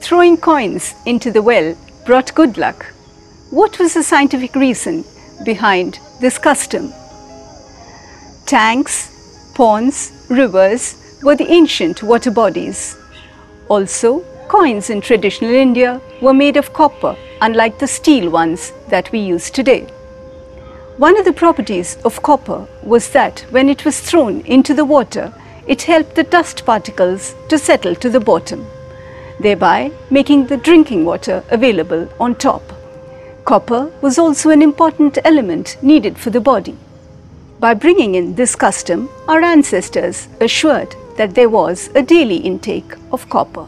Throwing coins into the well brought good luck. What was the scientific reason behind this custom? Tanks, ponds, rivers were the ancient water bodies. Also, coins in traditional India were made of copper, unlike the steel ones that we use today. One of the properties of copper was that when it was thrown into the water, it helped the dust particles to settle to the bottom, thereby making the drinking water available on top. Copper was also an important element needed for the body. By bringing in this custom, our ancestors assured that there was a daily intake of copper.